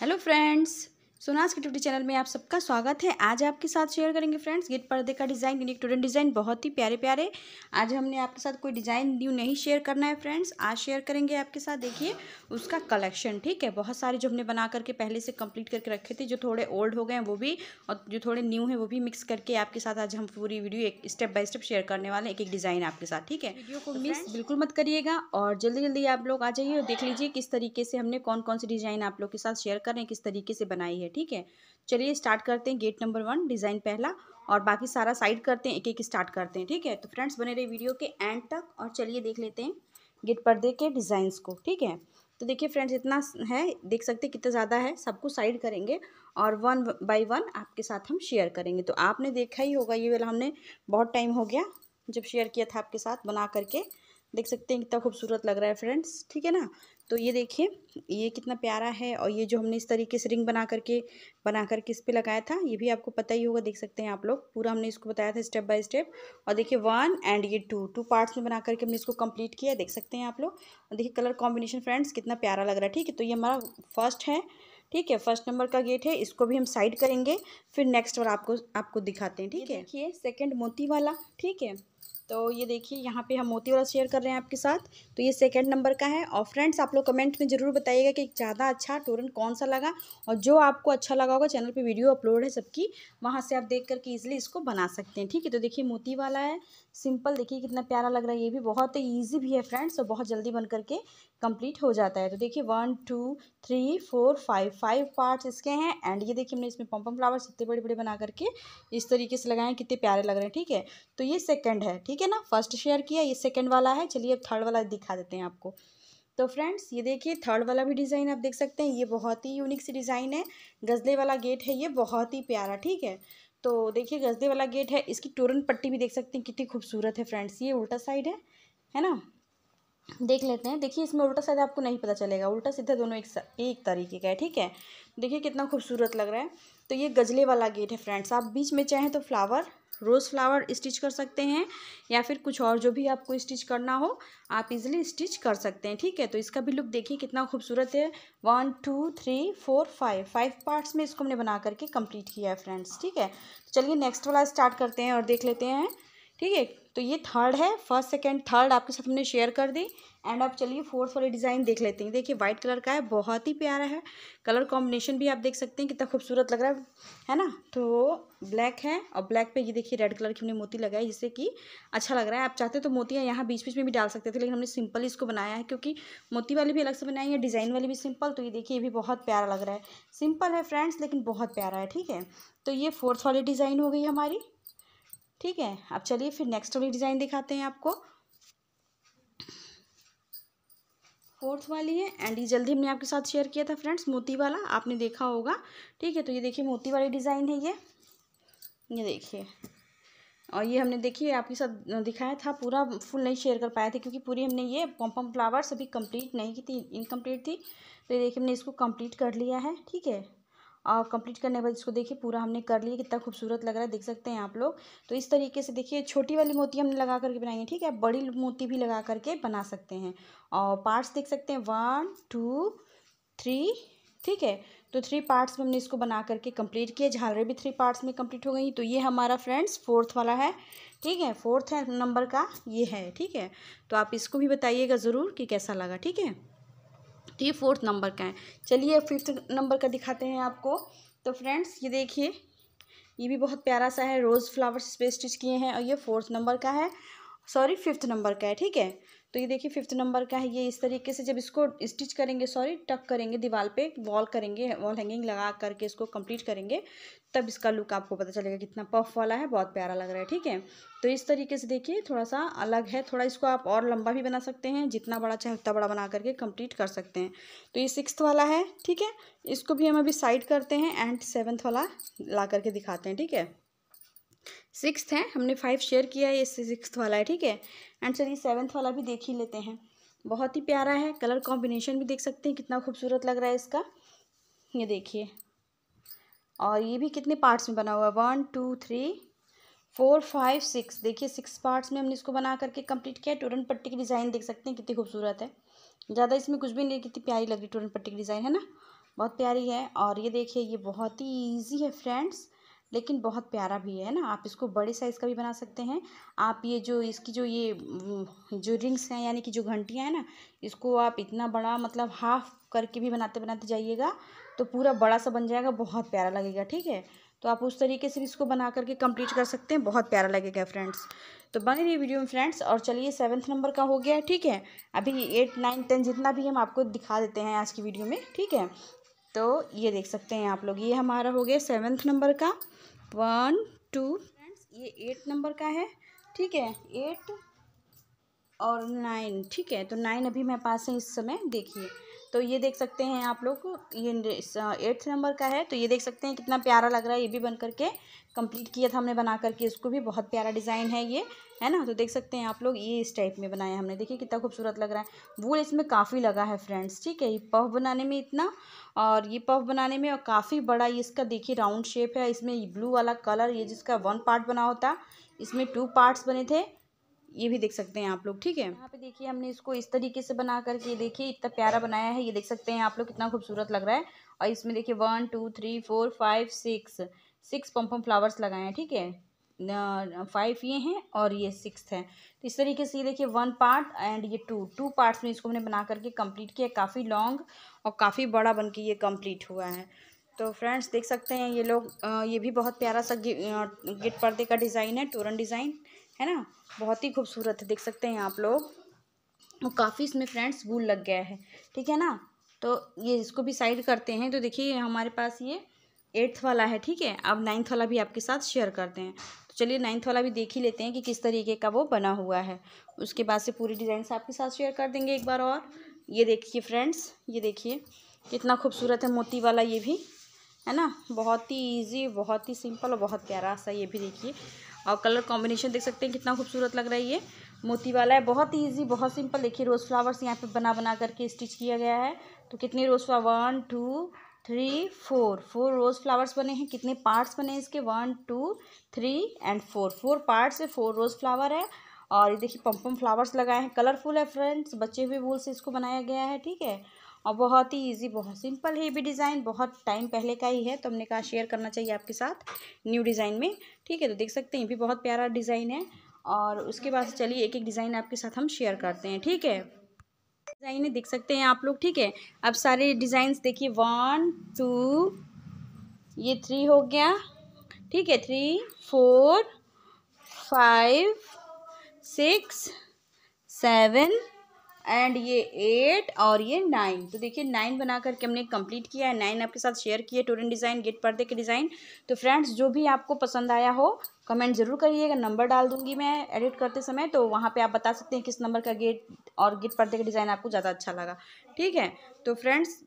Hello friends सोनाज की Tutee channel में आप सबका स्वागत है। आज आपके साथ शेयर करेंगे फ्रेंड्स गेट पर्दे का डिज़ाइन यूनिक टूडेंट डिज़ाइन बहुत ही प्यारे प्यारे। आज हमने आपके साथ कोई डिज़ाइन न्यू नहीं शेयर करना है फ्रेंड्स आज शेयर करेंगे आपके साथ देखिए उसका कलेक्शन ठीक है। बहुत सारे जो हमने बना करके पहले से कंप्लीट करके रखे थे जो थोड़े ओल्ड हो गए हैं वो भी और जो थोड़े न्यू हैं वो भी मिक्स करके आपके साथ आज हम पूरी वीडियो एक स्टेप बाय स्टेप शेयर करने वाले एक एक डिज़ाइन आपके साथ ठीक है। वीडियो को मिस बिल्कुल मत करिएगा और जल्दी जल्दी आप लोग आ जाइए और देख लीजिए किस तरीके से हमने कौन कौन सी डिज़ाइन आप लोग के साथ शेयर कर रहे हैं किस तरीके से बनाई है ठीक है? चलिए स्टार्ट करते हैं गेट नंबर वन डिज़ाइन पहला और बाकी सारा साइड करते हैं एक एक स्टार्ट करते हैं, ठीक है? तो फ्रेंड्स बने रहे वीडियो के एंड तक और चलिए देख लेते हैं गेट पर्दे के डिज़ाइंस को, ठीक है? तो देखिए फ्रेंड्स इतना है, देख सकते हैं कितना ज़्यादा है सबको साइड करेंगे और वन बाई वन आपके साथ हम शेयर करेंगे। तो आपने देखा ही होगा, ये वाला हमने बहुत टाइम हो गया जब शेयर किया था आपके साथ बना करके। देख सकते हैं कितना खूबसूरत लग रहा है फ्रेंड्स ठीक है ना? तो ये देखिए ये कितना प्यारा है और ये जो हमने इस तरीके से रिंग बना करके बना करके इस पर लगाया था ये भी आपको पता ही होगा देख सकते हैं आप लोग पूरा हमने इसको बताया था स्टेप बाय स्टेप और देखिए वन एंड ये टू टू पार्ट्स में बना करके हमने इसको कंप्लीट किया देख सकते हैं आप लोग। और देखिए कलर कॉम्बिनेशन फ्रेंड्स कितना प्यारा लग रहा है ठीक है? तो ये हमारा फ़र्स्ट है ठीक है? फ़र्स्ट नंबर का गेट है इसको भी हम साइड करेंगे फिर नेक्स्ट बार आपको आपको दिखाते हैं ठीक है? देखिए सेकेंड मोती वाला ठीक है? तो ये देखिए, यहाँ पे हम मोती वाला शेयर कर रहे हैं आपके साथ। तो ये सेकंड नंबर का है। और फ्रेंड्स आप लोग कमेंट में ज़रूर बताइएगा कि ज़्यादा अच्छा टोरन कौन सा लगा। और जो आपको अच्छा लगा होगा चैनल पे वीडियो अपलोड है सबकी, वहाँ से आप देख करके ईजिली इसको बना सकते हैं। ठीक है तो देखिए, मोती वाला है। सिंपल देखिए कितना प्यारा लग रहा है, ये भी बहुत ईजी भी है फ्रेंड्स और बहुत जल्दी बन करके कंप्लीट हो जाता है। तो देखिए one two three four five five parts इसके हैं एंड ये देखिए हमने इसमें पम्पम फ्लावर्स इतने बड़े बड़े बना करके इस तरीके से लगाए हैं, कितने प्यारे लग रहे हैं, ठीक है? तो ये सेकेंड है, ठीक है ना? फ़र्स्ट शेयर किया, ये सेकेंड वाला है, चलिए अब थर्ड वाला दिखा देते हैं आपको। तो फ्रेंड्स ये देखिए थर्ड वाला भी डिज़ाइन आप देख सकते हैं, ये बहुत ही यूनिक सी डिज़ाइन है, गज़ले वाला गेट है, ये बहुत ही प्यारा, ठीक है? तो देखिए गजदे वाला गेट है, इसकी टोरन पट्टी भी देख सकते हैं, कितनी खूबसूरत है फ्रेंड्स। ये उल्टा साइड है है ना? देख लेते हैं। देखिए, इसमें उल्टा साइड आपको नहीं पता चलेगा। उल्टा सीधा दोनों एक एक तरीके का है, ठीक है? देखिए, कितना खूबसूरत लग रहा है। तो ये गजले वाला गेट है फ्रेंड्स। आप बीच में चाहें तो फ्लावर रोज़ फ्लावर स्टिच कर सकते हैं या फिर कुछ और जो भी आपको स्टिच करना हो, आप इजीली स्टिच कर सकते हैं, ठीक है? तो इसका भी लुक देखिए कितना खूबसूरत है। One, two, three, four, five. Five parts में इसको हमने बना करके कंप्लीट किया है, फ्रेंड्स, ठीक है? तो चलिए नेक्स्ट वाला स्टार्ट करते हैं और देख लेते हैं। ठीक है? तो ये थर्ड है फ़र्स्ट सेकंड थर्ड आपके साथ हमने शेयर कर दी। एंड आप चलिए फोर्थ वाली डिज़ाइन देख लेते हैं। देखिए वाइट कलर का है, बहुत ही प्यारा है। कलर कॉम्बिनेशन भी आप देख सकते हैं, कितना खूबसूरत लग रहा है है ना? तो ब्लैक है, और ब्लैक पे ये देखिए रेड कलर की हमने मोती लगाई, जिससे कि अच्छा लग रहा है। आप चाहते तो मोतियाँ यहाँ बीच बीच में भी डाल सकते थे, लेकिन हमने सिंपल इसको बनाया है, क्योंकि मोती वाली भी अलग से बनाई है डिज़ाइन वाली भी सिंपल तो ये देखिए, ये भी बहुत प्यारा लग रहा है। सिंपल है फ्रेंड्स लेकिन बहुत प्यारा है, ठीक है? तो ये फोर्थ वाली डिज़ाइन हो गई हमारी। ठीक है, अब चलिए फिर नेक्स्ट वाली डिज़ाइन दिखाते हैं आपको। फोर्थ वाली है एंड ये जल्दी हमने आपके साथ शेयर किया था फ्रेंड्स मोती वाला, आपने देखा होगा। ठीक है तो ये देखिए मोती वाली डिज़ाइन है ये। ये देखिए, और ये हमने देखिए आपके साथ दिखाया था, पूरा फुल नहीं शेयर कर पाए थे, क्योंकि पूरी हमने ये पम पम फ्लावर्स अभी कंप्लीट नहीं की थी इनकम्प्लीट थी। तो ये देखिए हमने इसको कंप्लीट कर लिया है, ठीक है। कंप्लीट करने के बाद इसको देखिए, पूरा हमने कर लिया, कितना खूबसूरत लग रहा है, देख सकते हैं आप लोग। तो इस तरीके से देखिए, छोटी वाली मोती हमने लगा करके बनाई है, ठीक है? बड़ी मोती भी लगा करके बना सकते हैं। और पार्ट्स देख सकते हैं वन टू थ्री ठीक है? तो थ्री पार्ट्स में हमने इसको बना करके कंप्लीट किया। झालरें भी थ्री पार्ट्स में कंप्लीट हो गई। तो ये हमारा फ्रेंड्स फोर्थ वाला है, ठीक है? फोर्थ है नंबर का ये है, ठीक है? तो आप इसको भी बताइएगा ज़रूर कि कैसा लगा, ठीक है? ये फोर्थ नंबर का है। चलिए फिफ्थ नंबर का दिखाते हैं आपको। तो फ्रेंड्स, ये देखिए, ये भी बहुत प्यारा सा है। रोज़ फ्लावर्स पे स्टिच किए हैं और ये फोर्थ नंबर का है। सॉरी, फिफ्थ नंबर का है, ठीक है? तो ये देखिए, फिफ्थ नंबर का है, ये इस तरीके से जब इसको स्टिच करेंगे, सॉरी, टक करेंगे, दीवार पे, वॉल करेंगे, वॉल हैंगिंग लगा करके इसको कंप्लीट करेंगे, तब इसका लुक आपको पता चलेगा कितना पफ वाला है, बहुत प्यारा लग रहा है, ठीक है? तो इस तरीके से देखिए थोड़ा सा अलग है, थोड़ा इसको आप और लंबा भी बना सकते हैं, जितना बड़ा चाहे उतना बड़ा बना करके कंप्लीट कर सकते हैं। तो ये सिक्स वाला है, ठीक है? इसको भी हम अभी साइड करते हैं, एंड सेवन्थ वाला ला करके दिखाते हैं, ठीक है? सिक्स है, हमने फाइव शेयर किया है, ये सिक्स वाला है, ठीक है? एंड चलिए सेवन्थ वाला भी देख ही लेते हैं। बहुत ही प्यारा है कलर कॉम्बिनेशन भी देख सकते हैं, कितना खूबसूरत लग रहा है इसका। ये देखिए। और ये भी कितने पार्ट्स में बना हुआ है? One two three four five six देखिए सिक्स पार्ट्स में हमने इसको बना करके कंप्लीट किया टूरन पट्टी की डिज़ाइन देख सकते हैं, कितनी खूबसूरत है। ज़्यादा इसमें कुछ भी नहीं, कितनी प्यारी लग रही टूरन पट्टी की डिज़ाइन है ना? बहुत प्यारी है। और ये देखिए, ये बहुत ही ईजी है फ्रेंड्स लेकिन बहुत प्यारा भी है ना, आप इसको बड़े साइज़ का भी बना सकते हैं। आप ये जो इसकी जो ये जो रिंग्स हैं, यानी कि जो घंटियाँ हैं ना, इसको आप इतना बड़ा मतलब हाफ़ करके भी बनाते बनाते जाइएगा तो पूरा बड़ा सा बन जाएगा, बहुत प्यारा लगेगा, ठीक है? तो आप उस तरीके से भी इसको बना करके कंप्लीट कर सकते हैं, बहुत प्यारा लगेगा फ्रेंड्स तो बने रही वीडियो में फ्रेंड्स और चलिए सेवन्थ नंबर का हो गया है ठीक है? अभी एट नाइन टेन जितना भी हम आपको दिखा देते हैं आज की वीडियो में, ठीक है? तो ये देख सकते हैं आप लोग, ये हमारा हो गया सेवन्थ नंबर का। वन टू फ्रेंड्स ये एट नंबर का है, ठीक है? एट और नाइन ठीक है? तो नाइन अभी मेरे पास है इस समय, देखिए। तो ये देख सकते हैं आप लोग, ये एट्थ नंबर का है तो ये देख सकते हैं कितना प्यारा लग रहा है, ये भी बन करके कंप्लीट किया था हमने बना करके, इसको भी बहुत प्यारा डिज़ाइन है ये, है ना? तो देख सकते हैं आप लोग, ये इस टाइप में बनाया हमने, देखिए कितना खूबसूरत लग रहा है। वूल इसमें काफ़ी लगा है फ्रेंड्स ठीक है? ये पफ बनाने में इतना, और ये पफ बनाने में और काफ़ी बड़ा, ये इसका देखिए राउंड शेप है, इसमें ब्लू वाला कलर ये जिसका वन पार्ट बना होता, इसमें टू पार्ट्स बने थे ये भी देख सकते हैं आप लोग, ठीक है? यहाँ पे देखिए हमने इसको इस तरीके से बना करके देखिए इतना प्यारा बनाया है, ये देख सकते हैं आप लोग कितना खूबसूरत लग रहा है। और इसमें देखिए one, two, three, four, five, six six pompom flowers लगाए हैं, ठीक है? फाइव ये हैं और ये सिक्स है। तो इस तरीके से ये देखिए वन पार्ट एंड ये टू। टू पार्ट्स में इसको हमने बना करके कंप्लीट किया, काफ़ी लॉन्ग और काफ़ी बड़ा बन के ये कंप्लीट हुआ है। तो फ्रेंड्स देख सकते हैं ये लोग ये भी बहुत प्यारा सा गिट पर्दे का डिज़ाइन है टोरन डिज़ाइन। है ना? बहुत ही खूबसूरत है देख सकते हैं आप लोग। काफ़ी इसमें फ्रेंड्स वूल लग गया है, ठीक है ना? तो ये इसको भी साइड करते हैं। तो देखिए हमारे पास ये एट्थ वाला है, ठीक है? अब नाइन्थ वाला भी आपके साथ शेयर करते हैं। तो चलिए नाइन्थ वाला भी देख ही लेते हैं कि किस तरीके का वो बना हुआ है। उसके बाद से पूरी डिज़ाइन आपके साथ शेयर कर देंगे एक बार और। ये देखिए फ्रेंड्स ये देखिए, कितना खूबसूरत है मोती वाला ये भी, है ना? बहुत ही ईजी बहुत ही सिंपल और बहुत प्यारा सा ये भी देखिए। और कलर कॉम्बिनेशन देख सकते हैं कितना खूबसूरत लग रहा है ये। मोती वाला है, बहुत ही ईजी बहुत सिंपल देखिए रोज़ फ्लावर्स यहाँ पे बना बना करके स्टिच किया गया है। तो कितने rose flower one two three four four rose flowers बने हैं। कितने पार्ट्स बने हैं इसके? One two three and four four parts है फोर रोज़ फ्लावर है। और ये देखिए पम्पम फ्लावर्स लगाए हैं। कलरफुल है फ्रेंड्स बच्चे हुए वूल से इसको बनाया गया है, ठीक है। और बहुत ही इजी बहुत सिंपल है ये भी डिज़ाइन बहुत टाइम पहले का ही है तो हमने कहा शेयर करना चाहिए आपके साथ न्यू डिज़ाइन में। ठीक है तो देख सकते हैं, ये भी बहुत प्यारा डिज़ाइन है। और उसके बाद चलिए एक एक डिज़ाइन आपके साथ हम शेयर करते हैं, ठीक है? डिज़ाइन देख सकते हैं आप लोग, ठीक है? अब सारे डिज़ाइंस देखिए वन टू ये थ्री हो गया। ठीक है three four five six seven and ये एट और ये नाइन। तो देखिए, नाइन बना करके हमने कंप्लीट किया है। नाइन आपके साथ शेयर किए टोरन डिज़ाइन गेट पर्दे के डिज़ाइन तो फ्रेंड्स जो भी आपको पसंद आया हो कमेंट ज़रूर करिएगा। नंबर डाल दूँगी मैं एडिट करते समय तो वहाँ पे आप बता सकते हैं किस नंबर का गेट और गेट पर्दे का डिज़ाइन आपको ज़्यादा अच्छा लगा। ठीक है? तो फ्रेंड्स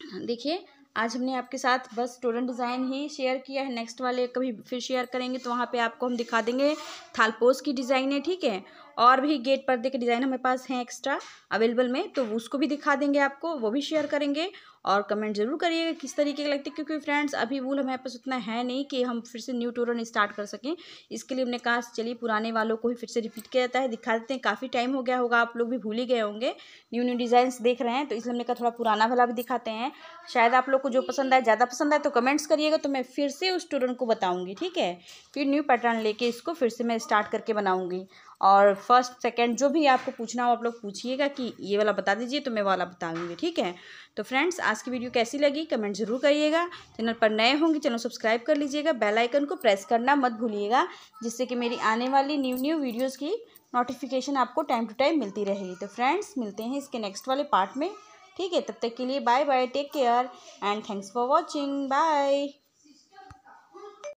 देखिए, आज हमने आपके साथ बस टोरन डिज़ाइन ही शेयर किया है। नेक्स्ट वाले कभी फिर शेयर करेंगे तो वहाँ पे आपको हम दिखा देंगे थालपोस की डिज़ाइन है, ठीक है? और भी गेट पर्दे के डिज़ाइन हमारे पास हैं एक्स्ट्रा अवेलेबल में तो उसको भी दिखा देंगे आपको, वो भी शेयर करेंगे और कमेंट ज़रूर करिएगा किस तरीके के लगते क्योंकि फ्रेंड्स अभी वूल हमारे पास उतना है नहीं कि हम फिर से न्यू टूरन स्टार्ट कर सकें। इसके लिए हमने कहा, चलिए पुराने वालों को ही फिर से रिपीट किया जाता है दिखा देते हैं, काफ़ी टाइम हो गया होगा, आप लोग भी भूल ही गए होंगे। न्यू न्यू डिज़ाइंस देख रहे हैं तो इसलिए हमने कहा थोड़ा पुराना वाला भी दिखाते हैं। शायद आप लोग को जो पसंद आए, ज़्यादा पसंद आए तो कमेंट्स करिएगा तो मैं फिर से उस टूरन को बताऊँगी, ठीक है? फिर न्यू पैटर्न लेके इसको फिर से मैं स्टार्ट करके बनाऊँगी। और फ़र्स्ट सेकंड जो भी आपको पूछना हो, आप लोग पूछिएगा कि ये वाला बता दीजिए तो मैं वाला बता दूँगी ठीक है? तो फ्रेंड्स आज की वीडियो कैसी लगी? कमेंट ज़रूर करिएगा। चैनल पर नए होंगे, चैनल सब्सक्राइब कर लीजिएगा। बेल आइकन को प्रेस करना मत भूलिएगा, जिससे कि मेरी आने वाली न्यू न्यू वीडियोज़ की नोटिफिकेशन आपको टाइम टू टाइम मिलती रहेगी। तो फ्रेंड्स मिलते हैं इसके नेक्स्ट वाले पार्ट में, ठीक है? तब तक के लिए bye bye take care and thanks for watching bye